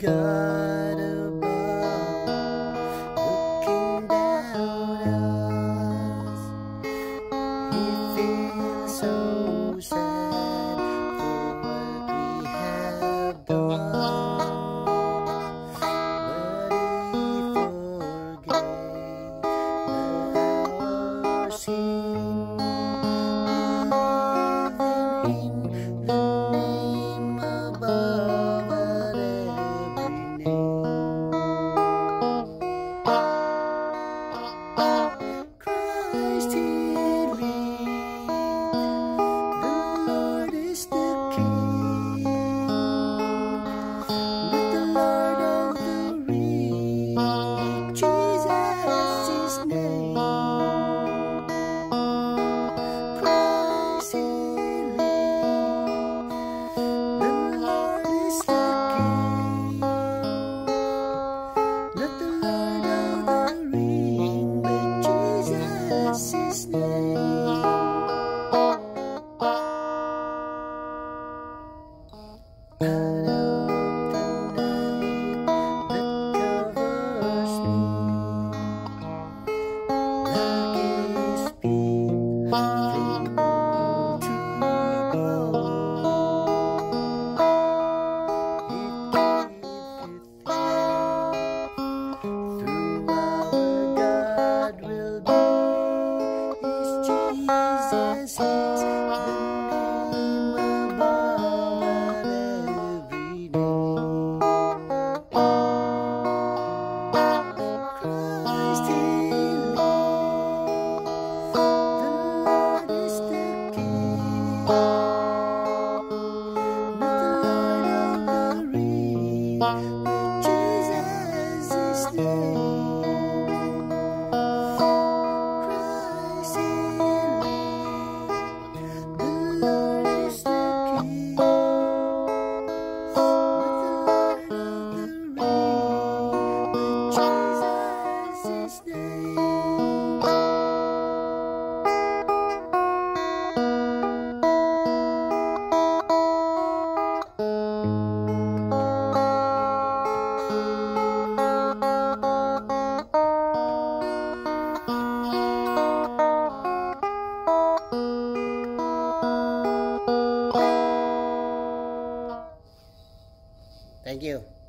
God above, looking down us, He feels so sad for what we have done, but He forgave Thank you.